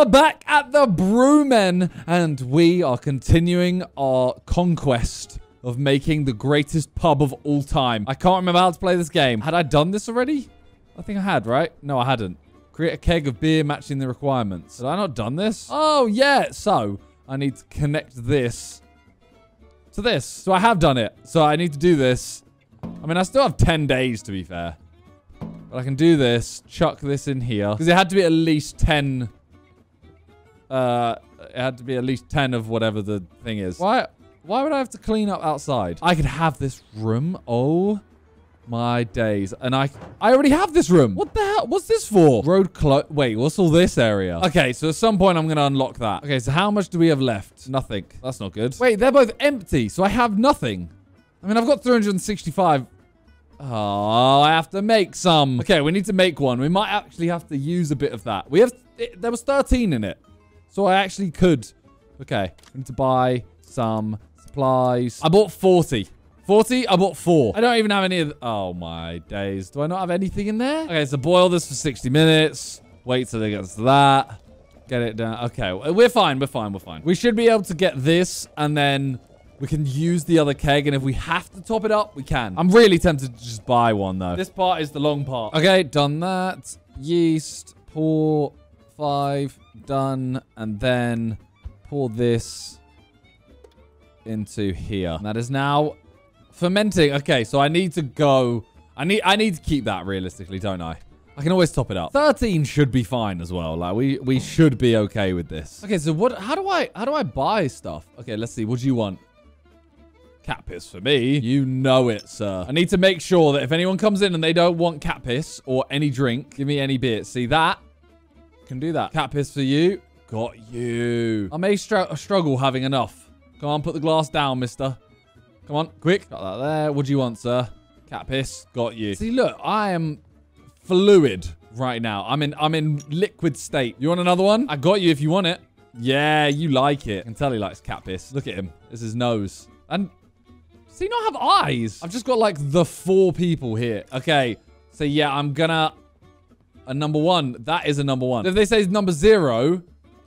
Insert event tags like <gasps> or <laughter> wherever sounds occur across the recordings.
are back at the Brewmen, and we are continuing our conquest of making the greatest pub of all time. I can't remember how to play this game. Had I done this already? I think I had, right? No, I hadn't. Create a keg of beer matching the requirements. Had I not done this? Oh, yeah. So, I need to connect this to this. So, I have done it. So, I need to do this. I mean, I still have 10 days, to be fair. But I can do this, chuck this in here. Because it had to be at least 10... Uh, it had to be at least 10 of whatever the thing is. Why, why would I have to clean up outside? I could have this room. Oh my days. And I I already have this room. What the hell? What's this for? Road clo- Wait, what's all this area? Okay, so at some point I'm going to unlock that. Okay, so how much do we have left? Nothing. That's not good. Wait, they're both empty, so I have nothing. I mean, I've got 365. Oh, I have to make some. Okay, we need to make one. We might actually have to use a bit of that. We have... It, there was 13 in it. So I actually could. Okay, we need to buy some supplies. I bought 40. 40? I bought four. I don't even have any of... Oh, my days. Do I not have anything in there? Okay, so boil this for 60 minutes. Wait till it gets to that. Get it down. Okay, we're fine. We're fine. We're fine. We should be able to get this, and then we can use the other keg, and if we have to top it up, we can. I'm really tempted to just buy one, though. This part is the long part. Okay, done that. Yeast, pour, five, done. And then pour this into here. That is now Fermenting. Okay, so I need to go. I need I need to keep that realistically, don't I? I can always top it up. 13 should be fine as well. Like we we should be okay with this. Okay, so what how do I how do I buy stuff? Okay, let's see. What do you want? Cat piss for me. You know it, sir. I need to make sure that if anyone comes in and they don't want cat piss or any drink, give me any beer. See that? Can do that. Cat piss for you. Got you. I may str struggle having enough. Come on, put the glass down, mister. Come on, quick. Got that there. What do you want, sir? Cat piss. Got you. See, look, I am fluid right now. I'm in I'm in liquid state. You want another one? I got you if you want it. Yeah, you like it. I can tell he likes cat piss. Look at him. Is his nose. And does he not have eyes? I've just got like the four people here. Okay. So yeah, I'm gonna a number one. That is a number one. If they say number zero,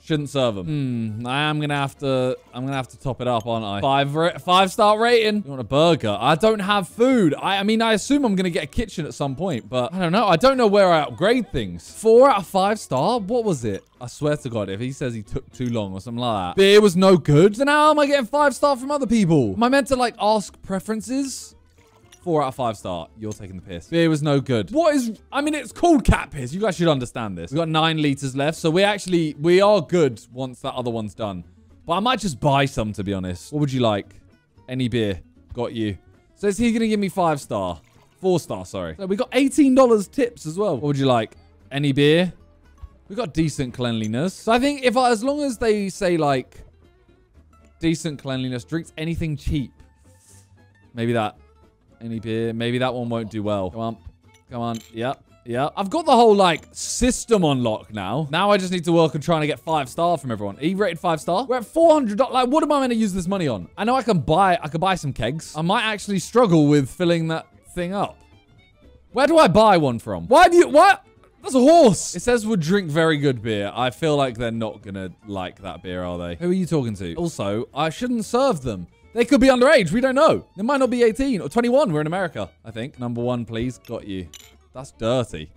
Shouldn't serve them. Hmm. I am gonna have to. I'm gonna have to top it up, aren't I? Five. Five star rating. You want a burger? I don't have food. I. I mean, I assume I'm gonna get a kitchen at some point, but I don't know. I don't know where I upgrade things. Four out of five star. What was it? I swear to God, if he says he took too long or something like that. Beer was no good. Then how am I getting five star from other people? Am I meant to like ask preferences? Four out of five star. You're taking the piss. Beer was no good. What is... I mean, it's called cat piss. You guys should understand this. We've got nine liters left. So we actually... We are good once that other one's done. But I might just buy some, to be honest. What would you like? Any beer. Got you. So is he going to give me five star? Four star, sorry. So we got $18 tips as well. What would you like? Any beer? We got decent cleanliness. So I think if I, as long as they say like decent cleanliness, drinks anything cheap. Maybe that. Any beer? Maybe that one won't do well. Come on. Come on. Yep. Yeah, I've got the whole, like, system on lock now. Now I just need to work on trying to get five star from everyone. E rated five star. We're at $400. Like, what am I going to use this money on? I know I can buy, I could buy some kegs. I might actually struggle with filling that thing up. Where do I buy one from? Why do you, what? That's a horse. It says would drink very good beer. I feel like they're not going to like that beer, are they? Who are you talking to? Also, I shouldn't serve them. They could be underage. We don't know. They might not be 18 or 21. We're in America, I think. Number one, please. Got you. That's dirty.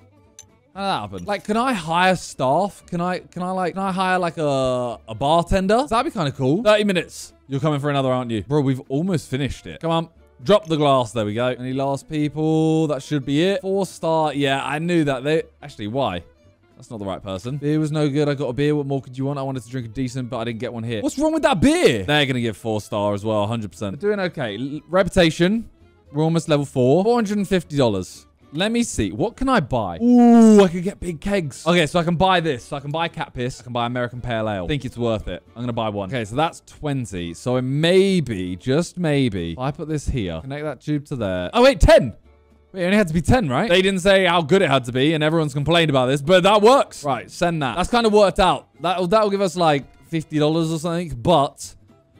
How did that happen? Like, can I hire staff? Can I, can I like, can I hire like a, a bartender? That'd be kind of cool. 30 minutes. You're coming for another, aren't you? Bro, we've almost finished it. Come on. Drop the glass. There we go. Any last people? That should be it. Four star. Yeah, I knew that. They Actually, why? That's not the right person. Beer was no good. I got a beer. What more could you want? I wanted to drink a decent, but I didn't get one here. What's wrong with that beer? They're going to give four star as well, 100%. We're doing okay. L reputation. We're almost level four. $450. Let me see. What can I buy? Ooh, I could get big kegs. Okay, so I can buy this. So I can buy cat piss. I can buy American Pale Ale. I think it's worth it. I'm going to buy one. Okay, so that's 20. So maybe, just maybe, if I put this here, connect that tube to there. Oh, wait, 10. It only had to be 10, right? They didn't say how good it had to be, and everyone's complained about this, but that works. Right, send that. That's kind of worked out. That'll, that'll give us like $50 or something, but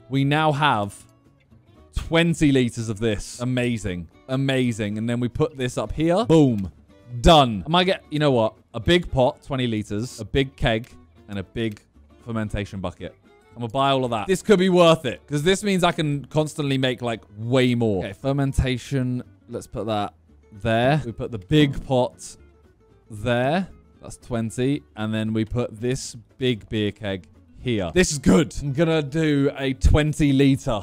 we now have 20 liters of this. Amazing. Amazing. And then we put this up here. Boom. Done. I might get, you know what? A big pot, 20 liters, a big keg, and a big fermentation bucket. I'm gonna buy all of that. This could be worth it because this means I can constantly make like way more. Okay, fermentation. Let's put that there. We put the big pot there. That's 20. And then we put this big beer keg here. This is good. I'm gonna do a 20 liter.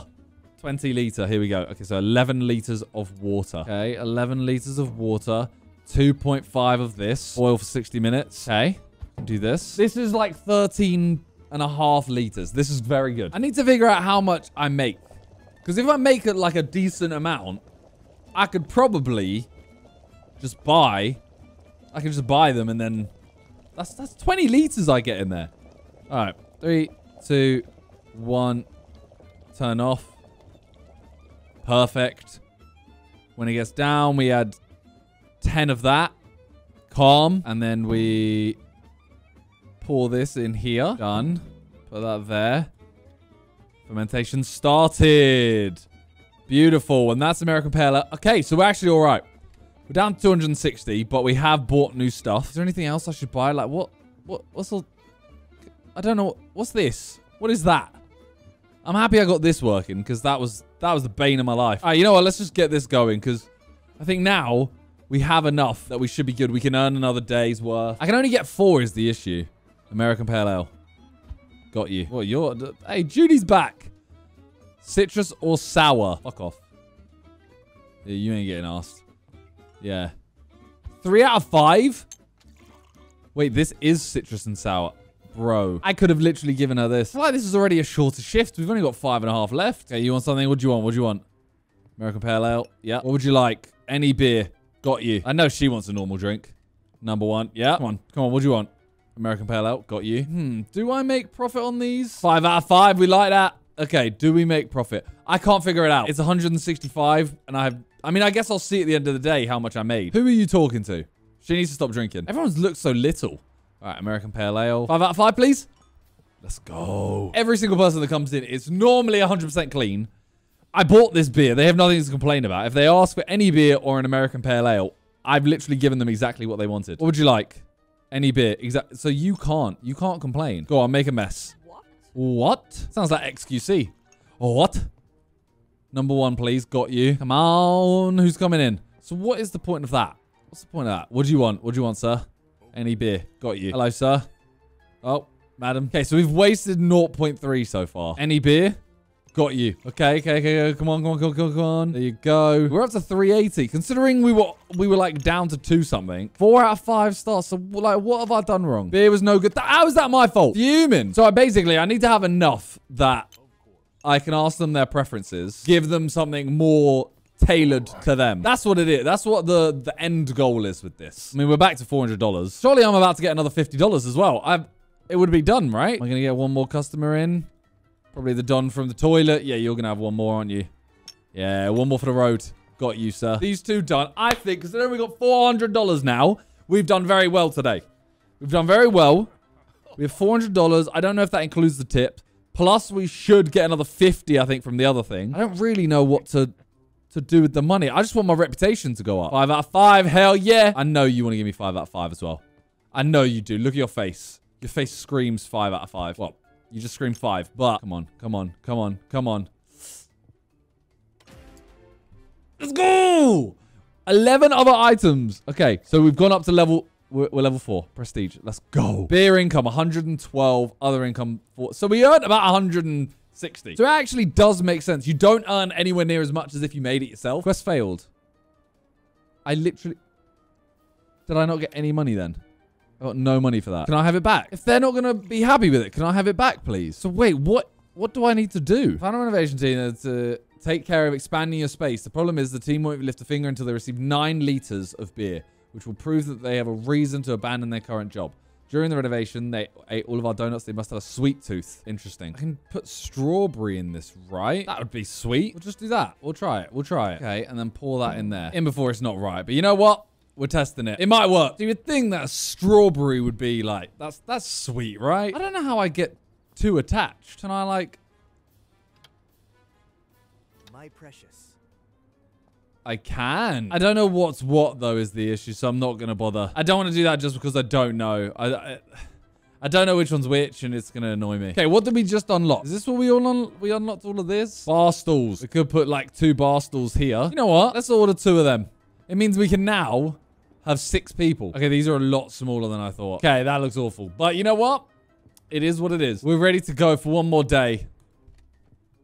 20 liter. Here we go. Okay, so 11 liters of water. Okay, 11 liters of water. 2.5 of this. Boil for 60 minutes. Okay, do this. This is like 13 and a half liters. This is very good. I need to figure out how much I make. Because if I make it like a decent amount, I could probably just buy. I can just buy them and then that's that's 20 liters I get in there. All right, three, two, one. Turn off. Perfect. When it gets down, we add 10 of that. Calm. And then we pour this in here. Done. Put that there. Fermentation started. Beautiful. And that's American Pale Ale. Okay, so we're actually all right. We're down to 260, but we have bought new stuff. Is there anything else I should buy? Like, what? What? What's all... I don't know. What's this? What is that? I'm happy I got this working because that was that was the bane of my life. All right, you know what? Let's just get this going because I think now we have enough that we should be good. We can earn another day's worth. I can only get four is the issue. American Pale Ale. Got you. What, you're... Hey, Judy's back. Citrus or sour? Fuck off. Yeah, you ain't getting asked. Yeah. Three out of five? Wait, this is citrus and sour. Bro, I could have literally given her this. I feel like this is already a shorter shift. We've only got five and a half left. Okay, you want something? What do you want? What do you want? American Pale Ale. Yeah. What would you like? Any beer. Got you. I know she wants a normal drink. Number one. Yeah. Come on. Come on. What do you want? American Pale Ale. Got you. Hmm. Do I make profit on these? Five out of five. We like that. Okay. Do we make profit? I can't figure it out. It's 165 and I have... I mean, I guess I'll see at the end of the day how much I made. Who are you talking to? She needs to stop drinking. Everyone's looked so little. All right, American Pale Ale. Five out of five, please. Let's go. Every single person that comes in, is normally 100% clean. I bought this beer. They have nothing to complain about. If they ask for any beer or an American Pale Ale, I've literally given them exactly what they wanted. What would you like? Any beer. Exactly. So you can't. You can't complain. Go on, make a mess. What? Sounds like XQC. Oh, what? Number one, please. Got you. Come on. Who's coming in? So what is the point of that? What's the point of that? What do you want? What do you want, sir? Any beer. Got you. Hello, sir. Oh, madam. Okay, so we've wasted 0.3 so far. Any beer? Got you. Okay, okay, okay. Come on, come on, come on, come on. There you go. We're up to 380. Considering we were we were like down to two something. Four out of five stars. So like, what have I done wrong? Beer was no good. How is that my fault? Human. So I basically, I need to have enough that I can ask them their preferences, give them something more tailored to them. That's what it is. That's what the, the end goal is with this. I mean, we're back to $400. Surely I'm about to get another $50 as well. I've, it would be done, right? Am I going to get one more customer in? Probably the Don from the toilet. Yeah, you're going to have one more, aren't you? Yeah, one more for the road. Got you, sir. These two done. I think, considering we got $400 now, we've done very well today. We've done very well. We have $400. I don't know if that includes the tip. Plus, we should get another 50, I think, from the other thing. I don't really know what to to do with the money. I just want my reputation to go up. Five out of five. Hell yeah. I know you want to give me five out of five as well. I know you do. Look at your face. Your face screams five out of five. Well, you just scream five. But come on, come on, come on, come on. Let's go. 11 other items. Okay, so we've gone up to level... We're, we're level 4. Prestige. Let's go. Beer income, 112. Other income, 4. So we earned about 160. So it actually does make sense. You don't earn anywhere near as much as if you made it yourself. Quest failed. I literally... Did I not get any money then? I got no money for that. Can I have it back? If they're not going to be happy with it, can I have it back, please? So wait, what What do I need to do? Final renovation team to take care of expanding your space. The problem is the team won't lift a finger until they receive nine liters of beer, which will prove that they have a reason to abandon their current job. During the renovation, they ate all of our donuts. They must have a sweet tooth. Interesting. I can put strawberry in this, right? That would be sweet. We'll just do that. We'll try it. We'll try it. Okay, and then pour that in there. In before it's not right. But you know what? We're testing it. It might work. So you would think that strawberry would be like, that's that's sweet, right? I don't know how I get too attached. And I like... My precious. I can. I don't know what's what though is the issue, so I'm not gonna bother. I don't want to do that just because I don't know. I, I, I don't know which one's which, and it's gonna annoy me. Okay, what did we just unlock? Is this what we all un we unlocked all of this? Bar stools. We could put like two bar stools here. You know what? Let's order two of them. It means we can now have six people. Okay, these are a lot smaller than I thought. Okay, that looks awful. But you know what? It is what it is. We're ready to go for one more day.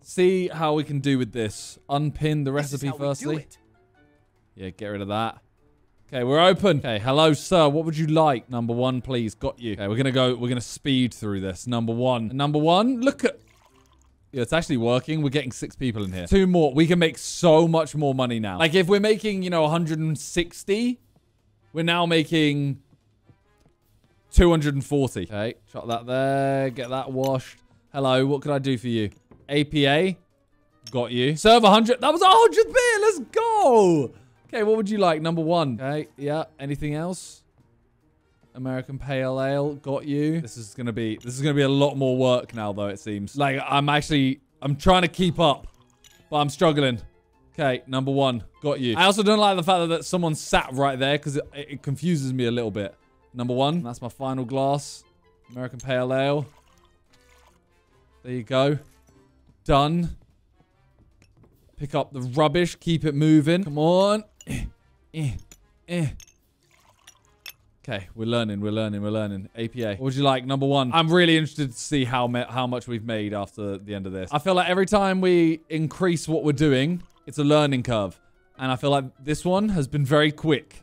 See how we can do with this. Unpin the recipe firstly. Yeah, get rid of that. Okay, we're open. Okay, hello, sir. What would you like? Number one, please. Got you. Okay, we're gonna go. We're gonna speed through this. Number one. Number one. Look at. Yeah, it's actually working. We're getting six people in here. Two more. We can make so much more money now. Like if we're making, you know, 160, we're now making 240. Okay, shot that there. Get that washed. Hello, what can I do for you? APA. Got you. Serve 100. That was 100 beer. Let's go. Okay, what would you like? Number one. Okay, yeah. Anything else? American Pale Ale. Got you. This is gonna be this is gonna be a lot more work now, though. It seems like I'm actually I'm trying to keep up, but I'm struggling. Okay, number one. Got you. I also don't like the fact that, someone sat right there because it, it confuses me a little bit. Number one. That's my final glass. American Pale Ale. There you go. Done. Pick up the rubbish. Keep it moving. Come on. Eh, eh, eh. Okay, we're learning, we're learning, we're learning. APA. What would you like? Number one. I'm really interested to see how how much we've made after the end of this. I feel like every time we increase what we're doing, it's a learning curve. And I feel like this one has been very quick.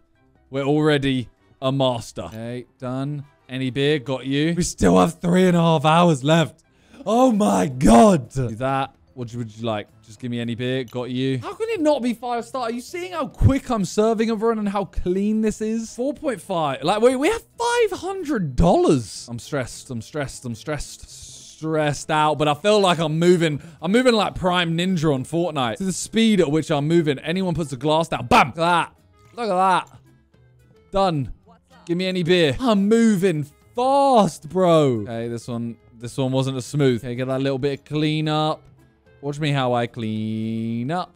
We're already a master. Okay, done. Any beer? Got you. We still have three and a half hours left. Oh my god. Do that. What would you like? Just give me any beer. Got you. How can it not be five star? Are you seeing how quick I'm serving everyone and how clean this is? 4.5. Like, wait, we have $500. I'm stressed. I'm stressed. I'm stressed. Stressed out, but I feel like I'm moving. I'm moving like Prime Ninja on Fortnite. To the speed at which I'm moving. Anyone puts a glass down. Bam! Look at that. Look at that. Done. Give me any beer. I'm moving fast, bro. Okay, this one, this one wasn't as smooth. Okay, get that little bit of clean up. Watch me how I clean up.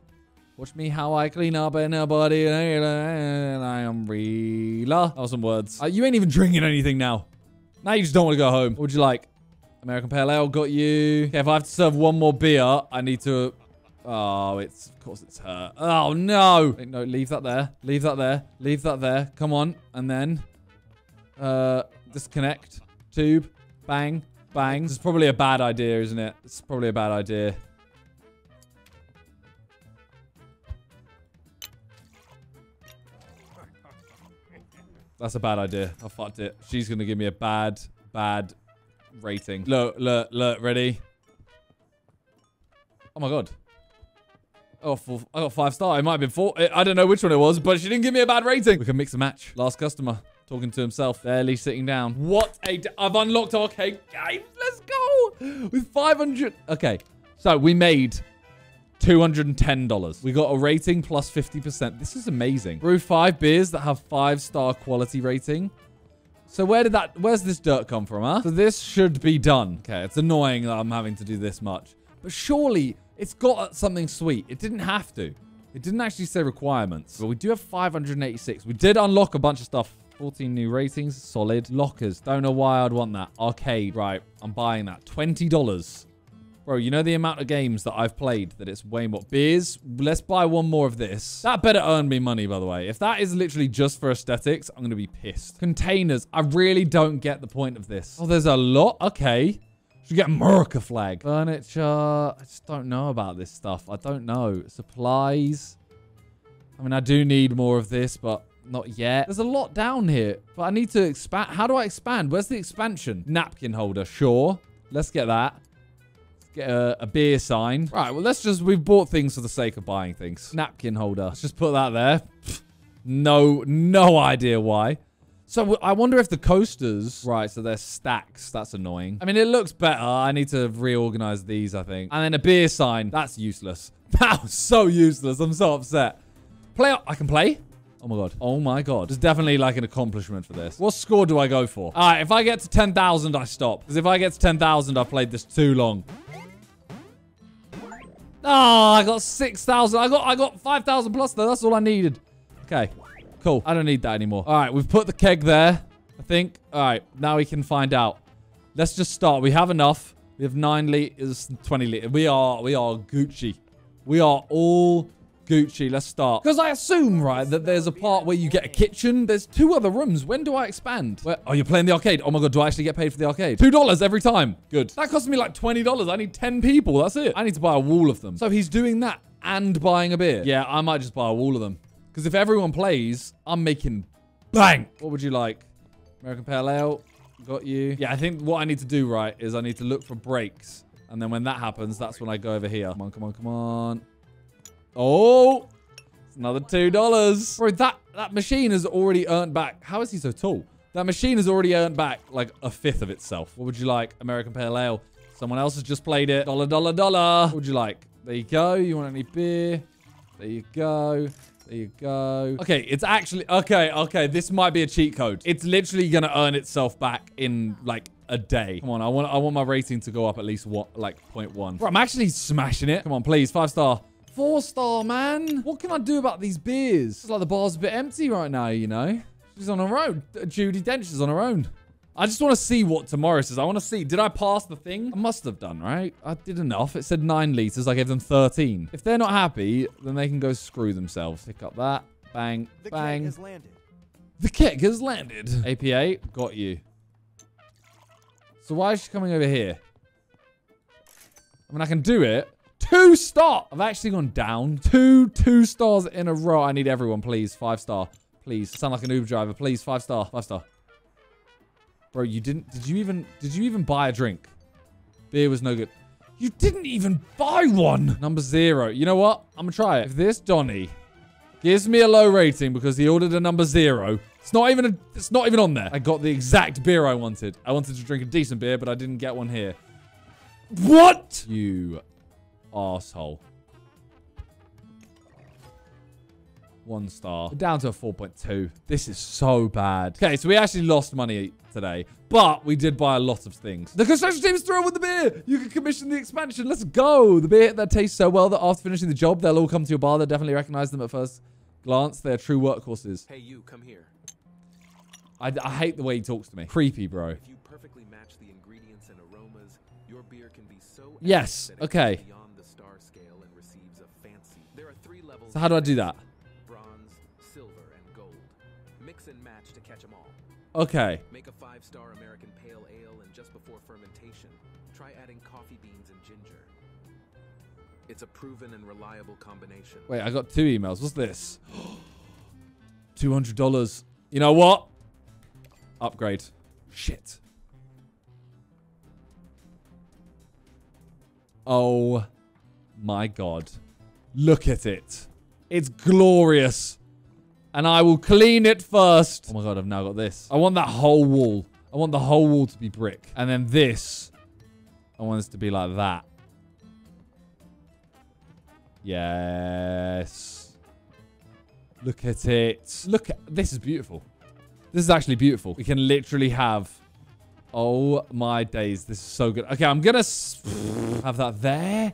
Watch me how I clean up anybody and I am realer. That was some words. Uh, you ain't even drinking anything now. Now you just don't want to go home. What would you like? American Pale Ale got you. Okay, if I have to serve one more beer, I need to... Oh, it's... Of course it's her. Oh, no. Wait, no, leave that there. Leave that there. Leave that there. Come on. And then... Uh, disconnect. Tube. Bang. Bang. This is probably a bad idea, isn't it? It's probably a bad idea. That's a bad idea. I fucked it. She's going to give me a bad, bad rating. Look, look, look. Ready? Oh, my God. Oh, four, I got five star. It might have been four. I don't know which one it was, but she didn't give me a bad rating. We can mix a match. Last customer. Talking to himself. Barely sitting down. What a... I've unlocked arcade games. Let's go. With 500... Okay. So, we made $210. We got a rating plus 50%. This is amazing. Brew five beers that have five star quality rating. So where did that, where's this dirt come from, huh? So this should be done. Okay, it's annoying that I'm having to do this much. But surely it's got something sweet. It didn't have to. It didn't actually say requirements. But we do have 586. We did unlock a bunch of stuff. 14 new ratings. Solid. Lockers. Don't know why I'd want that. Arcade. Right. I'm buying that. $20. Bro, you know the amount of games that I've played that it's way more. Beers, let's buy one more of this. That better earn me money, by the way. If that is literally just for aesthetics, I'm going to be pissed. Containers. I really don't get the point of this. Oh, there's a lot? Okay. Should get America flag. Furniture. I just don't know about this stuff. I don't know. Supplies. I mean, I do need more of this, but not yet. There's a lot down here, but I need to expand. How do I expand? Where's the expansion? Napkin holder. Sure. Let's get that. Get a, a, beer sign. Right, well, let's just... We've bought things for the sake of buying things. Napkin holder. Let's just put that there. <laughs> no, no idea why. So I wonder if the coasters... Right, so they're stacks. That's annoying. I mean, it looks better. I need to reorganize these, I think. And then a beer sign. That's useless. <laughs> That was so useless. I'm so upset. Play... I can play? Oh my god. Oh my god. There's definitely like an accomplishment for this. What score do I go for? All right, if I get to 10,000, I stop. Because if I get to 10,000, I've played this too long. Oh, I got 6,000. I got I got 5,000 plus though. That's all I needed. Okay, cool. I don't need that anymore. All right, we've put the keg there, I think. All right, now we can find out. Let's just start. We have enough. We have 9 liters, 20 liters. We are, we are Gucci. We are all Gucci. Let's start. Because I assume, right, that there's a part where you get a kitchen. There's two other rooms. When do I expand? Where, oh, you're playing the arcade. Oh my God, do I actually get paid for the arcade? $2 every time. Good. That cost me like $20. I need 10 people. That's it. I need to buy a wall of them. So he's doing that and buying a beer. Yeah, I might just buy a wall of them. Because if everyone plays, I'm making bang. What would you like? American Pale Ale. Got you. Yeah, I think what I need to do, right, is I need to look for breaks. And then when that happens, that's when I go over here. Come on, come on, come on. Oh, another $2. Bro, that, that machine has already earned back. How is he so tall? That machine has already earned back like a fifth of itself. What would you like? American Pale Ale. Someone else has just played it. Dollar, dollar, dollar. What would you like? There you go. You want any beer? There you go. There you go. Okay, it's actually... Okay, okay. This might be a cheat code. It's literally going to earn itself back in, like, a day. Come on, I want I want my rating to go up at least, what, like, 0.1. Bro, I'm actually smashing it. Come on, please. Five star. Four star, man. What can I do about these beers? It's like the bar's a bit empty right now, you know? She's on her own. Judi Dench is on her own. I just want to see what tomorrow says. I want to see. Did I pass the thing? I must have done, right? I did enough. It said 9 liters. I gave them 13. If they're not happy, then they can go screw themselves. Pick up that. Bang. The bang. keg has landed. The kick has landed. APA, got you. So why is she coming over here? I mean, I can do it. Two star. I've actually gone down. Two, two stars in a row. I need everyone, please. Five star. Please. Sound like an Uber driver. Please. Five star. Five star. Bro, you didn't... Did you even... Did you even buy a drink? Beer was no good. You didn't even buy one! Number zero. You know what? I'm gonna try it. If this Donny gives me a low rating because he ordered a number zero, it's not even a, it's not even on there. I got the exact beer I wanted. I wanted to drink a decent beer, but I didn't get one here. What? You asshole. One star. We're down to a 4.2. This is so bad. Okay, so we actually lost money today, but we did buy a lot of things. The construction team is thrilled with the beer. You can commission the expansion. Let's go. The beer that tastes so well that after finishing the job, they'll all come to your bar. They'll definitely recognize them at first glance. They're true workhorses. Hey, you, come here. I, I hate the way he talks to me. Creepy, bro. If you perfectly match the ingredients and aromas, your beer can be so Yes, epic that okay. So how do I do that? Bronze, silver, and gold. Mix and match to catch them all. Okay. Make a five-star American pale ale and just before fermentation, try adding coffee beans and ginger. It's a proven and reliable combination. Wait, I got two emails. What's this? <gasps> $200. You know what? Upgrade. Shit. Oh my god. Look at it. It's glorious. And I will clean it first. Oh my god, I've now got this. I want that whole wall. I want the whole wall to be brick. And then this, I want this to be like that. Yes. Look at it. Look at this is beautiful. This is actually beautiful. We can literally have Oh my days. This is so good. Okay, I'm gonna <sighs> have that there.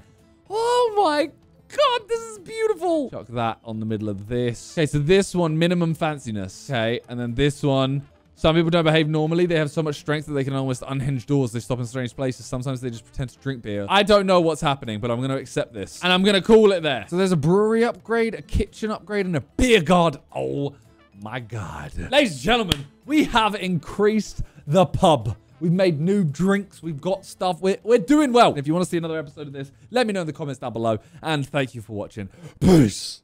Oh my god, this is beautiful. Chuck that on the middle of this. Okay, so this one, minimum fanciness. Okay, and then this one. Some people don't behave normally. They have so much strength that they can almost unhinge doors. They stop in strange places. Sometimes they just pretend to drink beer. I don't know what's happening, but I'm going to accept this. And I'm going to call it there. So there's a brewery upgrade, a kitchen upgrade, and a beer guard. Oh my God. Ladies and gentlemen, we have increased the pub. We've made new drinks. We've got stuff. We're, we're doing well. If you want to see another episode of this, let me know in the comments down below. And thank you for watching. Peace.